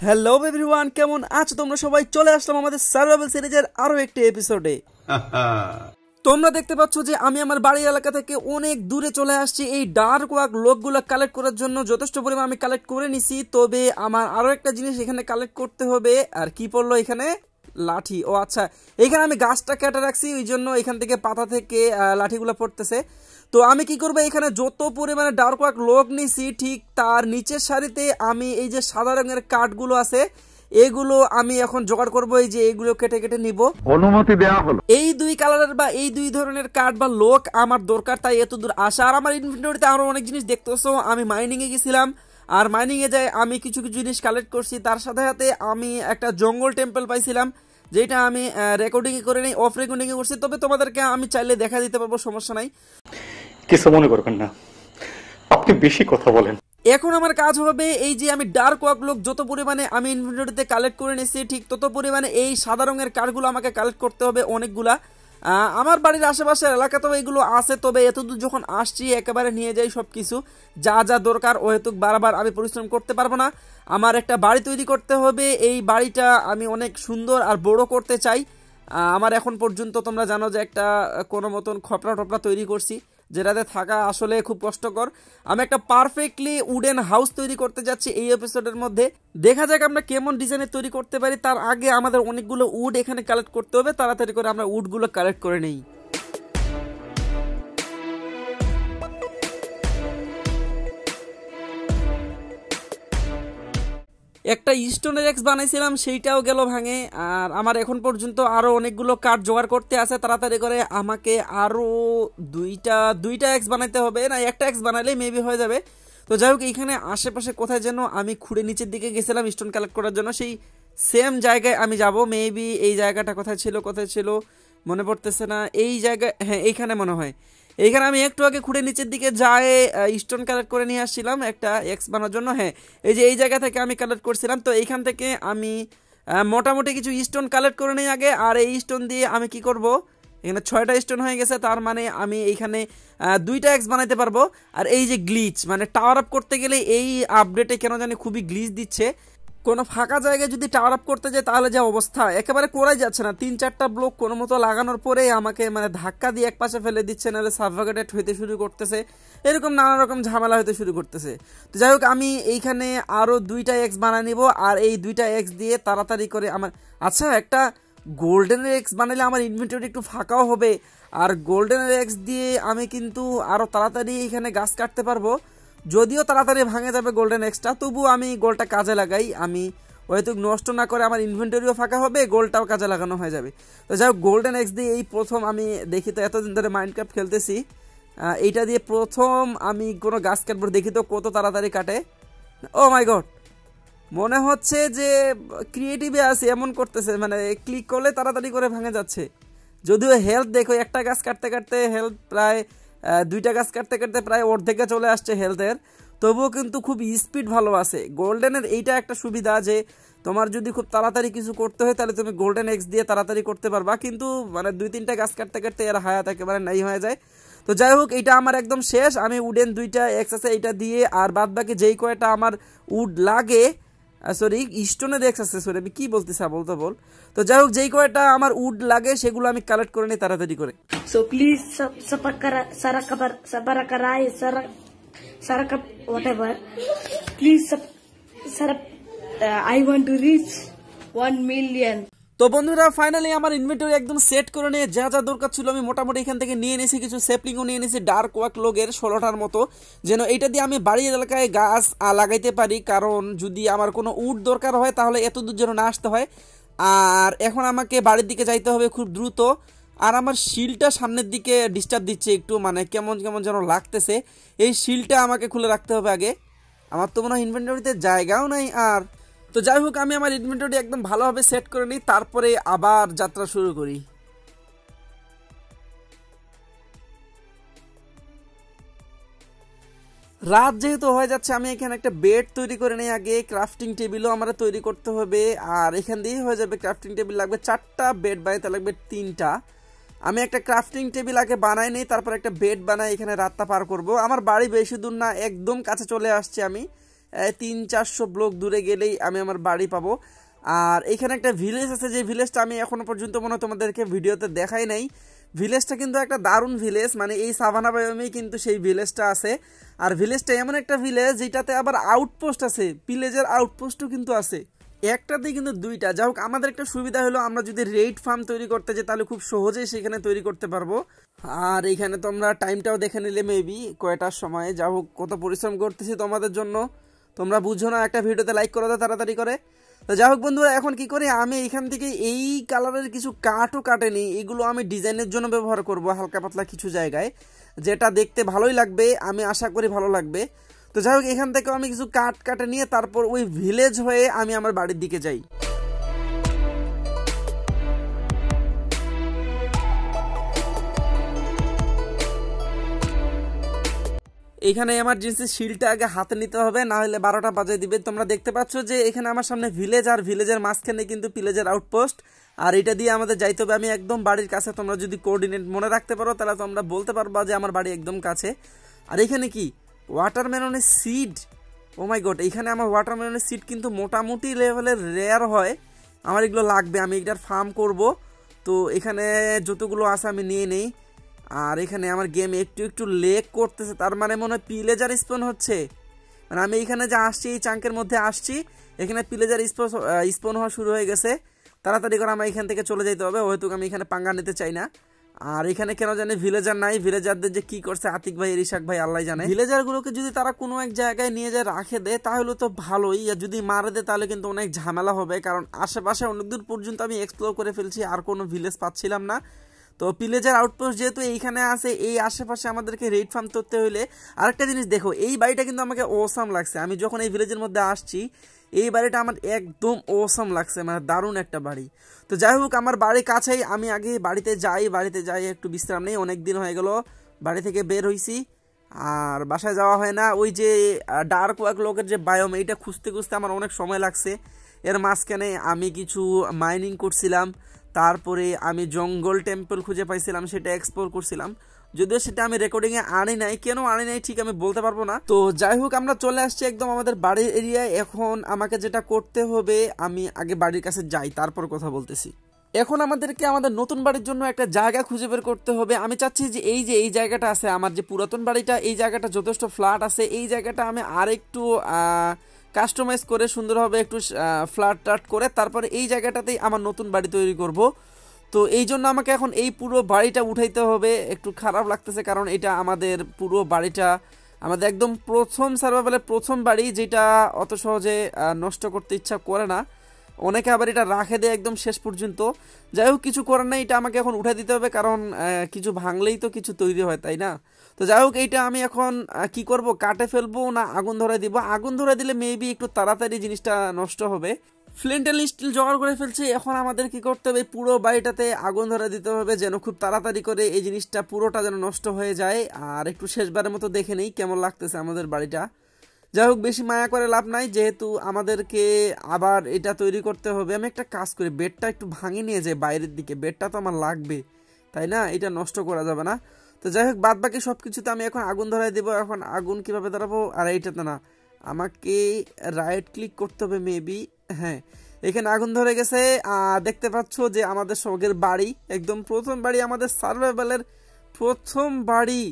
Hello everyone কেমন আছো? তোমরা সবাই চলে আসলাম আমাদের সার্ভাইভাল সিরিজের আরও একটি এপিসোডে তোমরা দেখতে পাচ্ছ যে আমি আমার বাড়ির এলাকা থেকে অনেক দূরে চলে আসছি। এই ডার্ক ওয়াক লোকগুলো কালেক্ট করার জন্য যথেষ্ট পরিমাণ আমি কালেক্ট করে নিছি। তবে আমার আরও একটা জিনিস এখানে কালেক্ট করতে হবে। আর কি পড়ল এখানে? লাঠি। ও আচ্ছা এখানে আমি গাছটা কেটে রাখছি ওই জন্য এখান থেকে পাতা থেকে লাঠিগুলো পড়তেছে। তো আমি কি করব? এখানে যত পরিমাণে ডার্ক ওয়াক লোক নিছি ঠিক তার নিচের সারিতে আমি এই যে সাদা রঙের কাঠগুলো আছে এগুলো আমি এখন জোগাড় করব এই যে এগুলো কেটে কেটে নিব। অনুমতি দেওয়া হলো। এই দুই কালারের বা এই দুই ধরনের কাঠ বা লোক আমার দরকার তাই এত দূর আসা। আর আমার ইনভেন্টরিতে আরও অনেক জিনিস দেখতেছো আমি মাইনিং এ গেছিলাম। আর মাইনিং এ যাই আমি কিছু কিছু জিনিস কালেক্ট করছি। তার সাথে সাথে আমি একটা জঙ্গল টেম্পল পাইছিলাম যেটা আমি রেকর্ডিং করে নেই অফ রেকর্ডিং করছি। তবে তোমাদেরকে আমি চাইলে দেখা দিতে পারব সমস্যা নাই। কিছু মনে করবেন না। আপনি বেশি কথা বলেন। এখন আমার কাজ হবে এই যে আমি ডার্ক ওয়াক লোক যত পরিমাণে আমি ইনভেন্টরিতে কালেক্ট করে নিয়েছি, ঠিক তত পরিমাণে এই সাদা রঙের কার্ডগুলো আমাকে কালেক্ট করতে হবে অনেকগুলা। আমার বাড়ির আশেপাশের এলাকাতেও এগুলো আছে, তবে এতদূর যখন আসছি, একেবারে নিয়ে যাই সব কিছু যা যা দরকার ও হেতু বারবার আমি পরিশ্রম করতে পারব না। আমার একটা বাড়ি তৈরি করতে হবে, এই বাড়িটা আমি অনেক সুন্দর আর বড় করতে চাই। আমার এখন পর্যন্ত তোমরা জানো যে একটা কোনো মতন খপড়া টপড়া তৈরি করছি। যেটাতে থাকা আসলে খুব কষ্টকর। আমি একটা পারফেক্টলি উডেন হাউস তৈরি করতে যাচ্ছি এই এপিসোডের মধ্যে। দেখা যাক আমরা কেমন ডিজাইনের তৈরি করতে পারি। তার আগে আমাদের অনেকগুলো উড এখানে কালেক্ট করতে হবে। তাড়াতাড়ি করে আমরা উডগুলো কালেক্ট করে নেই। একটা স্টোনের এক্স বানাইছিলাম, সেইটাও গেল ভাঙে। আর আমার এখন পর্যন্ত আরও অনেকগুলো কাঠ জোগাড় করতে আছে, তাড়াতাড়ি করে আমাকে আরও দুইটা দুইটা এক্স বানাইতে হবে। না, একটা এক্স বানাইলেই মেবি হয়ে যাবে। তো যাই হোক, এইখানে আশেপাশে কোথায় যেন আমি খুঁড়ে নিচের দিকে গেছিলাম স্টোন কালেক্ট করার জন্য। সেই সেম জায়গায় আমি যাব। মেবি এই জায়গাটা কোথায় ছিল কোথায় ছিল, মনে পড়তেছে না। এই জায়গায় হ্যাঁ এইখানে মনে হয়। এইখানে আমি একটু আগে খুঁড়ে নিচের দিকে যায় স্টোন কালেক্ট করে নিয়ে আসছিলাম একটা এক্স বানার জন্য। হ্যাঁ এই যে এই জায়গা থেকে আমি কালেক্ট করছিলাম, তো এইখান থেকে আমি মোটামুটি কিছু স্টোন কালেক্ট করে নিই আগে, আর এই স্টোন দিয়ে আমি কি করব? এখানে ছয়টা স্টোন হয়ে গেছে, তার মানে আমি এইখানে দুইটা এক্স বানাইতে পারব। আর এই যে গ্লিচ মানে টাওয়ার আপ করতে গেলে এই আপডেটে কেন জানি খুবই গ্লিচ দিচ্ছে। কোনো ফাঁকা জায়গায় যদি টাওয়ার আপ করতে যায়, তাহলে যে অবস্থা। একেবারে করাই যাচ্ছে না। তিন চারটা ব্লক কোনো মতো লাগানোর পরে আমাকে মানে ধাক্কা দিয়ে এক পাশে ফেলে দিচ্ছে, নাহলে সার্ভাগেটেড হইতে শুরু করতেছে। এরকম নানা রকম ঝামেলা হইতে শুরু করতেছে। তো যাই হোক, আমি এইখানে আরও দুইটা এক্স বানিয়ে নিব, আর এই দুইটা এক্স দিয়ে তাড়াতাড়ি করে আমার আচ্ছা একটা গোল্ডেনের এক্স বানালে আমার ইনভেন্টরি একটু ফাঁকাও হবে। আর গোল্ডেনের এক্স দিয়ে আমি কিন্তু আরও তাড়াতাড়ি এখানে গাছ কাটতে পারব। যদিও তাড়াতাড়ি ভাঙে যাবে গোল্ডেন এক্সটা তবু আমি গোলটা কাজে লাগাই। আমি হয়তো নষ্ট না করে আমার ইনভেন্টরিও ফাঁকা হবে গোলটাও কাজে লাগানো হয়ে যাবে। তো যাই হোক গোল্ডেন এক্স দিয়ে এই প্রথম আমি দেখি তো এতদিন ধরে মাইন্ডক্রাফট খেলতেছি। এইটা দিয়ে প্রথম আমি কোনো গাছ কাটবো দেখি তো কত তাড়াতাড়ি কাটে। ও মাই গড মনে হচ্ছে যে ক্রিয়েটিভে আছে, এমন করতেছে মানে ক্লিক করলে তাড়াতাড়ি করে ভাঙে যাচ্ছে। যদিও হেলথ দেখো, একটা গাছ কাটতে কাটতে হেলথ প্রায় দুইটা গাছ কাটতে কাটতে প্রায় অর্ধেকে চলে আসছে হেলথের তবুও কিন্তু খুব স্পিড ভালো আছে। গোল্ডেনের এইটা একটা সুবিধা যে, তোমার যদি খুব তাড়াতাড়ি কিছু করতে হয়, তাহলে তুমি গোল্ডেন এক্স দিয়ে তাড়াতাড়ি করতে পারবা। কিন্তু মানে দুই তিনটা গাছ কাটতে কাটতে এর হায়াত একেবারে নাই হয়ে যায়। তো যাই হোক এটা আমার একদম শেষ। আমি উডেন দুইটা এক্স আছে, এইটা দিয়ে আর বাদ বাকি যেই কয়টা আমার উড লাগে সরি এক্স আছে সরি আমি কি বলতেছি বলতে বল। তো যাই হোক, যেই কয়েকটা আমার উড লাগে, সেগুলো আমি কালেক্ট করে নিই তাড়াতাড়ি করে। So please please I want reach one million তো বন্ধুরা ফাইনালি আমার ইনভেন্টরি একদম সেট করে নিয়ে যা যা দরকার ছিল আমি মোটামুটি এখান থেকে নিয়ে নিয়েছি কিছু সেপলিংও নিয়ে নিয়েছি ডার্ক ওয়াক লোগের ষোলোটার মতো। যেন এটা দিয়ে আমি বাড়ির এলাকায় গাছ লাগাইতে পারি, কারণ যদি আমার কোনো উড দরকার হয় তাহলে এত দূর যেন না আসতে হয়। আর এখন আমাকে বাড়ির দিকে যাইতে হবে খুব দ্রুত। আর আমার শিলটা সামনের দিকে ডিস্টার্ব দিচ্ছে একটু মানে কেমন কেমন যেন লাগতেছে। এই শিলটা আমাকে খুলে রাখতে হবে আগে। আমার তো মনে হয় ইনভেন্টরিতে জায়গাও নাই, আর তো যাই হোক, আমি আমার ইনভেন্টরি একদম ভালোভাবে সেট করে নিই, তারপরে আবার যাত্রা শুরু করি। রাত যেহেতু হয়ে যাচ্ছে, আমি এখানে একটা বেড তৈরি করে নিই আগে ক্রাফটিং টেবিলও আমার তৈরি করতে হবে, আর এখান দিয়েই হয়ে যাবে ক্রাফটিং টেবিল লাগবে চারটা বেড বানাইতে লাগবে তিনটা। আমি একটা ক্রাফটিং টেবিল আগে বানাই নিই, তারপর একটা বেড বানাই, এখানে রাতটা পার করব। আমার বাড়ি বেশি দূর না, একদম কাছে চলে আসছে আমি। তিন, চারশো ব্লক দূরে গেলেই আমি আমার বাড়ি পাবো। আর এখানে একটা ভিলেজ আছে, যে ভিলেজটা আমি এখনও পর্যন্ত মনে তোমাদেরকে ভিডিওতে দেখাই নাই। ভিলেজটা কিন্তু একটা দারুণ ভিলেজ মানে এই সাভানা বায়োমেই কিন্তু সেই ভিলেজটা আছে। আর ভিলেজটা এমন একটা ভিলেজ যেটাতে আবার আউটপোস্ট আছে ভিলেজের আউটপোস্টও কিন্তু আছে। একটাতে কিন্তু দুইটা। যা হোক, আমাদের একটা সুবিধা হলো, আমরা যদি রেড ফার্ম তৈরি করতে যাই, তাহলে খুব সহজেই সেখানে তৈরি করতে পারব। আর এখানে তোমরা টাইমটাও দেখে নিলে মেবি কয়টার সময়? যা হোক, কত পরিশ্রম করতেছি তোমাদের জন্য। তোমরা বুঝো না, একটা ভিডিওতে লাইক করো দাও তাড়াতাড়ি করে। তো যাই হোক বন্ধুরা, এখন কি করি? আমি এখান থেকে এই কালারের কিছু কাঠও কাটেনি এগুলো আমি ডিজাইনের জন্য ব্যবহার করব হালকা পাতলা কিছু জায়গায়, যেটা দেখতে ভালোই লাগবে, আমি আশা করি ভালো লাগবে। তো যাই হোক, এখান থেকে আমি কিছু কাট কাটে নিয়ে তারপর ওই ভিলেজ হয়ে আমি আমার বাড়ির দিকে যাই। এখানে এমার্জেন্সি শিলটা আগে হাতে নিতে হবে না হলে বারোটা বাজে দিবে। তোমরা দেখতে পাচ্ছ যে এখানে আমার সামনে ভিলেজ আর ভিলেজের মাঝখানে কিন্তু ভিলেজের আউটপোস্ট আর এটা দিয়ে আমাদের যাইতে হবে। আমি একদম বাড়ির কাছে। তোমরা যদি কোঅর্ডিনেট মনে রাখতে পারো, তাহলে তোমরা বলতে পারবা যে আমার বাড়ি একদম কাছে। আর এখানে কি? ওয়াটারমেলনের সিড ও মাই গড এখানে আমার ওয়াটারমেলনের সিড কিন্তু মোটামুটি লেভেলের রেয়ার হয়। আমার এগুলো লাগবে। আমি এটার ফার্ম করব। তো এখানে যতগুলো আছে আমি নিয়ে নেই। আর এখানে আমার গেম একটু একটু লেক করতেছে, তার মানে মনে হয় পিলেজার স্পন হচ্ছে। মানে আমি এখানে যে আসছি, এই চাঙ্কের মধ্যে আসছি, এখানে পিলেজার স্পন হওয়া শুরু হয়ে গেছে। তাড়াতাড়ি করে আমার এখান থেকে চলে যেতে হবে, হয়তো আমি এখানে পাঙ্গা নিতে চাই না। আর এখানে কেন জানি ভিলেজার নাই ভিলেজারদের যে কি করছে আতিক ভাই রিশাক ভাই আল্লাহ জানে। ভিলেজারগুলোকে যদি তারা কোনো এক জায়গায় নিয়ে যায়, রাখে দেয়, তাহলে তো ভালোই। আর যদি মারে দেয়, তাহলে কিন্তু অনেক ঝামেলা হবে, কারণ আশেপাশে অনেক দূর পর্যন্ত আমি এক্সপ্লোর করে ফেলছি, আর কোনো ভিলেজ পাচ্ছিলাম না। তো পিলেজার আউটপোস্ট যেহেতু এইখানে আছে, এই আশেপাশে আমাদেরকে রেড ফার্ম করতে হইলে আরেকটা জিনিস দেখো, এই বাড়িটা কিন্তু আমাকে ওসাম লাগছে। আমি যখন এই ভিলেজের মধ্যে আসছি, এই বাড়িটা আমার একদম ওসাম লাগছে মানে দারুণ একটা বাড়ি। তো যাই হোক, আমার বাড়ির কাছেই, আমি আগে বাড়িতে যাই বাড়িতে যাই, একটু বিশ্রাম নেই অনেক দিন হয়ে গেল, বাড়ি থেকে বের হয়েছি আর বাসায় যাওয়া হয় না, ওই যে ডার্ক ওয়ার্ক লোকের যে বায়োম এইটা খুঁজতে খুঁজতে আমার অনেক সময় লাগছে। এর মাঝখানে আমি কিছু মাইনিং করছিলাম তারপরে আমি জঙ্গল টেম্পল খুঁজে পাইছিলাম, সেটা এক্সপ্লোর করছিলাম। যদিও সেটা আমি রেকর্ডিংয়ে আনি নাই, কেন আনি নাই ঠিক আমি বলতে পারব না। তো যাই হোক, আমরা চলে আসছি একদম আমাদের বাড়ির এরিয়ায় এখন আমাকে যেটা করতে হবে, আমি আগে বাড়ির কাছে যাই, তারপর কথা বলতেছি। এখন আমাদেরকে আমাদের নতুন বাড়ির জন্য একটা জায়গা খুঁজে বের করতে হবে। আমি চাচ্ছি যে এই যে এই জায়গাটা আছে, আমার যে পুরাতন বাড়িটা, এই জায়গাটা যথেষ্ট ফ্ল্যাট আছে। এই জায়গাটা আমি আরেকটু কাস্টমাইজ করে সুন্দরভাবে একটু ফ্ল্যাট টাট করে তারপরে এই জায়গাটাতেই আমার নতুন বাড়ি তৈরি করব। তো এই জন্য আমাকে এখন এই পুরো বাড়িটা উঠাইতে হবে। একটু খারাপ লাগতেছে কারণ এটা আমাদের পুরো বাড়িটা, আমাদের একদম প্রথম সার্ভাইভালের প্রথম বাড়ি যেটা অত সহজে নষ্ট করতে ইচ্ছা করে না। অনেকে আবার এটা রাখে দেয় একদম শেষ পর্যন্ত। যাই হোক, কিছু করার নাই, এটা আমাকে এখন উঠে দিতে হবে কারণ কিছু ভাঙলেই তো কিছু তৈরি হয়, তাই না? তো যাই হোক, এইটা আমি এখন কি করব? কাটে ফেলব না আগুন ধরে দিব? আগুন ধরে দিলে মেবি একটু তাড়াতাড়ি জিনিসটা নষ্ট হবে। ফ্লিন্ট স্টিল জোগাড় করে ফেলছি। এখন আমাদের কি করতে হবে? পুরো বাড়িটাতে আগুন ধরে দিতে হবে যেন খুব তাড়াতাড়ি করে এই জিনিসটা পুরোটা যেন নষ্ট হয়ে যায়। আর একটু শেষবারের মতো দেখে নেই কেমন লাগতেছে আমাদের বাড়িটা। যাই হোক, বেশি মায়া করে লাভ নাই। যেহেতু আমাদেরকে আবার এটা তৈরি করতে হবে, আমি একটা কাজ করি। বেডটা একটু ভাঙে নিয়ে যাই বাইরের দিকে। বেডটা তো আমার লাগবে, তাই না? এটা নষ্ট করা যাবে না। তো যাই হোক বাদ বাকি সব কিছুতে আমি এখন আগুন ধরাই দেবো। এখন আগুন কীভাবে ধরাবো? আর এইটাতে না আমাকে রাইট ক্লিক করতে হবে মেবি হ্যাঁ এখানে আগুন ধরে গেছে। দেখতে পাচ্ছ যে আমাদের সঙ্গের বাড়ি, একদম প্রথম বাড়ি, আমাদের সার্ভাইভালের প্রথম বাড়ি।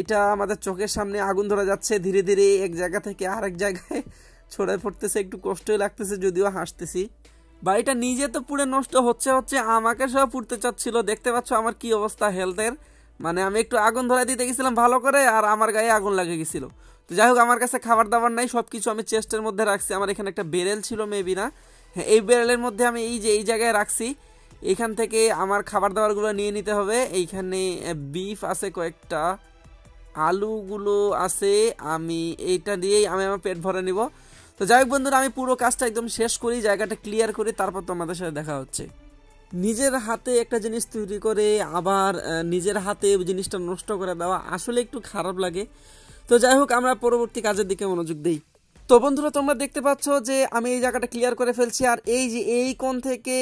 এটা আমাদের চোখের সামনে আগুন ধরা যাচ্ছে। ধীরে ধীরে এক জায়গা থেকে আরেক জায়গায় ছড়ায় পড়তেছে। একটু কষ্টই লাগতেছে, যদিও হাসতেছি। বাড়িটা নিজে তো পুড়ে নষ্ট হচ্ছে হচ্ছে আমাকে সব পুড়তে চাচ্ছিল। দেখতে পাচ্ছ আমার কি অবস্থা হেলথের মানে আমি একটু আগুন ধরাই দিতে গেছিলাম ভালো করে, আর আমার গায়ে আগুন লাগে গেছিল। তো যাই হোক, আমার কাছে খাবার দাবার নাই সব কিছু আমি চেস্টের মধ্যে রাখছি। আমার এখানে একটা বেরেল ছিল মেবি না। হ্যাঁ এই বেরেলের মধ্যে আমি এই যে, এই জায়গায় রাখছি। এখান থেকে আমার খাবার দাবারগুলো নিয়ে নিতে হবে। এইখানে বিফ আছে কয়েকটা, আলুগুলো আছে, আমি এইটা দিয়েই আমি আমার পেট ভরে নিব। তো যাই হোক বন্ধুরা, আমি পুরো কাজটা একদম শেষ করি, জায়গাটা ক্লিয়ার করি, তারপর তোমাদের সাথে দেখা হচ্ছে। নিজের হাতে একটা জিনিস তৈরি করে, আবার নিজের হাতে জিনিসটা নষ্ট করে দেওয়া আসলে একটু খারাপ লাগে। তো যাই হোক, আমরা পরবর্তী কাজের দিকে মনোযোগ দিই। তো বন্ধুরা, তোমরা দেখতে পাচ্ছ যে আমি এই জায়গাটা ক্লিয়ার করে ফেলছি, আর এই যে এই কোণ থেকে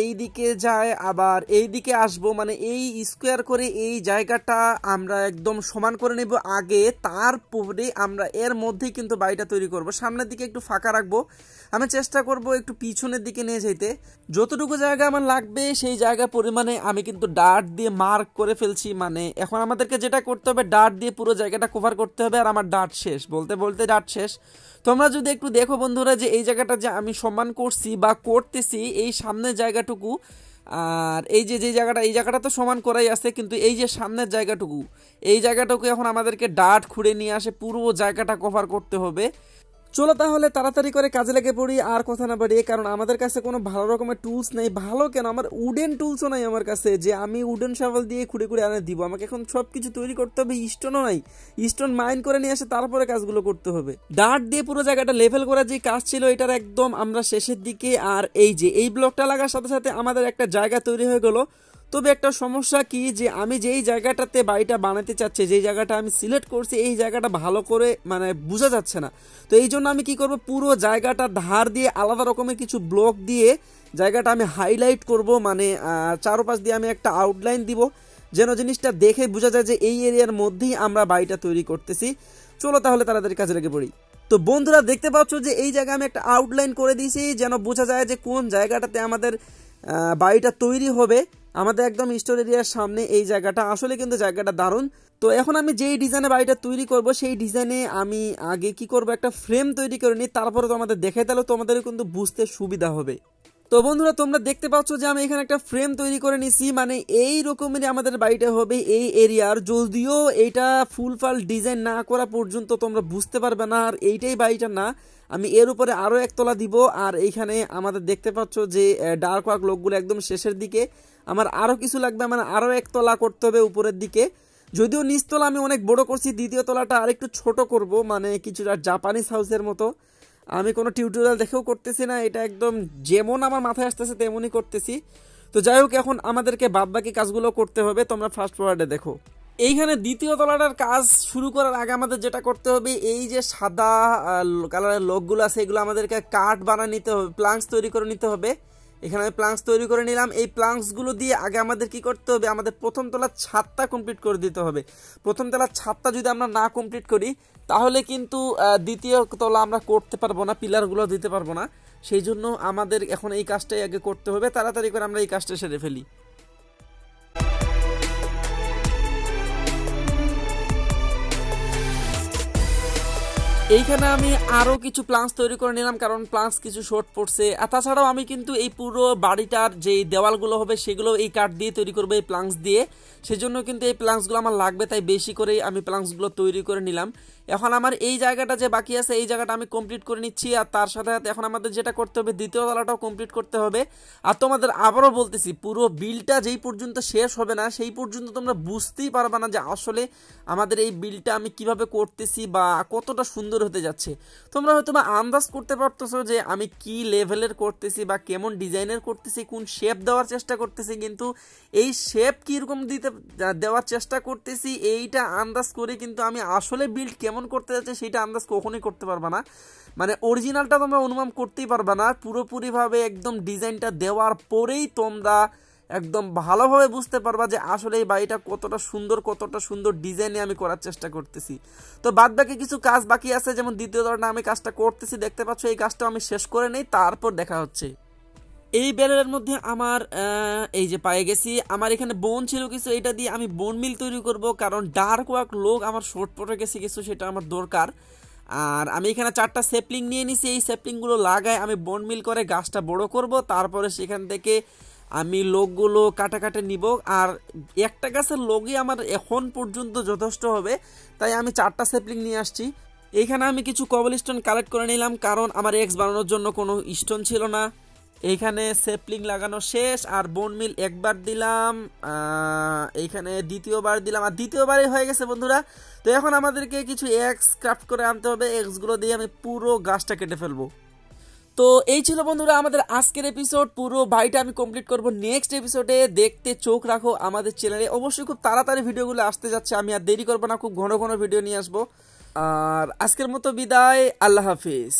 এই দিকে যায়, আবার এই দিকে আসব মানে এই স্কোয়ার করে এই জায়গাটা আমরা একদম সমান করে নেব আগে, তারপরে আমরা এর মধ্যেই কিন্তু বাড়িটা তৈরি করব। সামনের দিকে একটু ফাঁকা রাখব, আমি চেষ্টা করব একটু পিছনের দিকে নিয়ে যেতে যতটুকু জায়গা আমার লাগবে, সেই জায়গা পরিমাণে আমি কিন্তু ডাট দিয়ে মার্ক করে ফেলছি মানে এখন আমাদেরকে যেটা করতে হবে ডাট দিয়ে পুরো জায়গাটা কভার করতে হবে, আর আমার ডাট শেষ, বলতে বলতে ডাট শেষ। তোমরা যদি একটু দেখো বন্ধুরা যে এই জায়গাটা যে আমি সম্মান করছি বা করতেছি, এই সামনের জায়গাটুকু, আর এই যে যে জায়গাটা, এই জায়গাটা তো সমান করাই আছে, কিন্তু এই যে সামনের জায়গাটুকু, এই জায়গাটুকু এখন আমাদেরকে ডাট খুঁড়ে নিয়ে আসে, পুরো জায়গাটা কভার করতে হবে। চলো তাহলে তাড়াতাড়ি করে কাজে লেগে পড়ি, আর কথা না বাড়িয়ে, কারণ আমাদের কাছে কোনো ভালো রকমের টুলস নেই। ভালো কেন? আমার উডেন টুলসও নাই আমার কাছে, যে আমি উডেন শাবল দিয়ে খুঁড়ে খুঁড়ে আনে দিব। আমাকে এখন সব কিছু তৈরি করতে হবে স্টোনও নাই। স্টোন মাইন করে নিয়ে আসে তারপরে কাজগুলো করতে হবে। ডার্ট দিয়ে পুরো জায়গাটা লেভেল করা যে কাজ ছিল, এটার একদম আমরা শেষের দিকে, আর এই যে, এই ব্লকটা লাগার সাথে সাথে আমাদের একটা জায়গা তৈরি হয়ে গেলো। তবে একটা সমস্যা কি যে আমি যেই জায়গাটাতে বাড়িটা বানাতে চাচ্ছি, যেই জায়গাটা আমি সিলেক্ট করছি, এই জায়গাটা ভালো করে মানে বোঝা যাচ্ছে না। তো এই জন্য আমি কি করব, পুরো জায়গাটা ধার দিয়ে আলাদা রকমের কিছু ব্লক দিয়ে জায়গাটা আমি হাইলাইট করব মানে চারপাশ দিয়ে আমি একটা আউটলাইন দিব, যেন জিনিসটা দেখে বোঝা যায় যে এই এরিয়ার মধ্যেই আমরা বাড়িটা তৈরি করতেছি। চলো তাহলে তাড়াতাড়ি কাজে লেগে পড়ি। তো বন্ধুরা, দেখতে পাচ্ছ যে এই জায়গায় আমি একটা আউটলাইন করে দিয়েছি, যেন বোঝা যায় যে কোন জায়গাটাতে আমাদের বাড়িটা তৈরি হবে। আমাদের একদম স্টোর এরিয়ার সামনে এই জায়গাটা। আসলে কিন্তু জায়গাটা দারুণ। তো এখন আমি যেই ডিজাইনে বাড়িটা তৈরি করব, সেই ডিজাইনে আমি আগে কি করব, একটা ফ্রেম তৈরি করে নিই, তারপরে তো আমাদের দেখে তাহলে তোমাদের কিন্তু বুঝতে সুবিধা হবে। তো বন্ধুরা, তোমরা দেখতে পাচ্ছ যে আমি এখানে একটা ফ্রেম তৈরি করে নিছি মানে এই রকমেরই আমাদের বাড়িটা হবে এই এরিয়ার। যদিও এইটা ফুল ফাল ডিজাইন না করা পর্যন্ত তোমরা বুঝতে পারবে না, আর এইটাই বাড়িটা না। আমি এর উপরে আরও একতলা দিব, আর এইখানে আমাদের দেখতে পাচ্ছ যে ডার্ক ওয়ার্ক লোকগুলো একদম শেষের দিকে। আমার আরও কিছু লাগবে মানে আরও একতলা করতে হবে উপরের দিকে। যদিও নিচতলা আমি অনেক বড় করছি, দ্বিতীয় তলাটা আরেকটু ছোট করব মানে কিছুটা জাপানিজ হাউসের মতো। আমি কোনো টিউটোরিয়াল দেখেও করতেছি না, এটা একদম যেমন আমার মাথায় আসতেছে তেমনই করতেছি। তো যাই হোক, এখন আমাদেরকে বাদবাকি কাজগুলো করতে হবে, তোমরা ফার্স্ট ফরওয়ার্ডে দেখো। এইখানে দ্বিতীয় তলাটার কাজ শুরু করার আগে আমাদের যেটা করতে হবে, এই যে সাদা কালারের লোকগুলো আছে, এগুলো আমাদেরকে কাঠ বানা নিতে হবে প্লাঙ্কস তৈরি করে নিতে হবে। এখানে আমি প্লাংস তৈরি করে নিলাম। এই প্লাংসগুলো দিয়ে আগে আমাদের কি করতে হবে? আমাদের প্রথম তলার ছাদটা কমপ্লিট করে দিতে হবে। প্রথম তলার ছাদটা যদি আমরা না কমপ্লিট করি, তাহলে কিন্তু দ্বিতীয় তলা আমরা করতে পারব না পিলারগুলো দিতে পারব না। সেই জন্য আমাদের এখন এই কাজটাই আগে করতে হবে। তাড়াতাড়ি করে আমরা এই কাজটা সেরে ফেলি। এইখানে আমি আরও কিছু প্লান্স তৈরি করে নিলাম, কারণ প্লান্স কিছু শর্ট পড়ছে। আর তাছাড়াও আমি কিন্তু এই পুরো বাড়িটার যে দেওয়ালগুলো হবে, সেগুলো এই কাঠ দিয়ে তৈরি করব, এই প্লাঙ্কস দিয়ে। সেজন্য কিন্তু এই প্লাঙ্কসগুলো আমার লাগবে, তাই বেশি করেই আমি প্লাঙ্কসগুলো তৈরি করে নিলাম। এখন আমার এই জায়গাটা যে বাকি আছে, এই জায়গাটা আমি কমপ্লিট করে নিচ্ছি, আর তার সাথে সাথে এখন আমাদের যেটা করতে হবে, দ্বিতীয় তলাটাও কমপ্লিট করতে হবে। আর তোমাদের আবারও বলতেছি, পুরো বিলটা যেই পর্যন্ত শেষ হবে না, সেই পর্যন্ত তোমরা বুঝতেই পারবে না যে আসলে আমাদের এই বিলটা আমি কীভাবে করতেছি বা কতটা সুন্দর হতে যাচ্ছে। তোমরা হয়তো বা আন্দাজ করতে পারতেছো যে আমি কি লেভেলের করতেছি বা কেমন ডিজাইনের করতেছি, কোন শেপ দেওয়ার চেষ্টা করতেছি, কিন্তু এই শেপ কীরকম দিতে দেওয়ার চেষ্টা করতেছি, এইটা আন্দাজ করে কিন্তু আমি আসলে বিল্ড কেমন করতে যাচ্ছে সেটা আন্দাজ কখনোই করতে পারবা না। মানে অরিজিনালটা তোমরা অনুমান করতেই পারবা না। পুরোপুরিভাবে একদম ডিজাইনটা দেওয়ার পরেই তোমরা একদম ভালোভাবে বুঝতে পারবা যে আসলে এই বাড়িটা কতটা সুন্দর কতটা সুন্দর ডিজাইনে আমি করার চেষ্টা করতেছি। তো বাদ বাকি কিছু কাজ বাকি আছে, যেমন দ্বিতীয় ধরনের আমি কাজটা করতেছি, দেখতে পাচ্ছ এই কাজটা আমি শেষ করে নেই, তারপর দেখা হচ্ছে। এই ব্যারেলের মধ্যে আমার এই যে পায়ে গেছি, আমার এখানে বোন ছিল কিছু, এটা দিয়ে আমি বোন মিল তৈরি করব, কারণ ডার্ক ওয়ার্ক লোক আমার শর্ট পটে গেছে কিছু সেটা আমার দরকার। আর আমি এখানে চারটা সেপলিং নিয়ে নিছি, এই সেপলিংগুলো লাগায় আমি বোন মিল করে গাছটা বড় করব, তারপরে সেখান থেকে আমি লোকগুলো কাটা কাটে নিব, আর একটা গাছের লোকই আমার এখন পর্যন্ত যথেষ্ট হবে, তাই আমি চারটা সেপলিং নিয়ে আসছি। এইখানে আমি কিছু কবল স্টোন কালেক্ট করে নিলাম, কারণ আমার এক্স বানানোর জন্য কোনো স্টোন ছিল না। এইখানে সেপলিং লাগানো শেষ, আর বোন মিল একবার দিলাম এইখানে দ্বিতীয়বার দিলাম, আর দ্বিতীয়বারই হয়ে গেছে বন্ধুরা। তো এখন আমাদেরকে কিছু এক্স ক্রাফট করে আনতে হবে এক্সগুলো দিয়ে আমি পুরো গাছটা কেটে ফেলব। তো এই ছিল বন্ধুরা আমাদের আজকের এপিসোড পুরো বাড়িটা আমি কমপ্লিট করব নেক্সট এপিসোডে দেখতে চোখ রাখো আমাদের চ্যানেলে অবশ্যই খুব তাড়াতাড়ি ভিডিওগুলো আসতে যাচ্ছে। আমি আর দেরি করব না, খুব ঘন ঘন ভিডিও নিয়ে আসব। আর আজকের মতো বিদায়। আল্লাহ হাফিজ।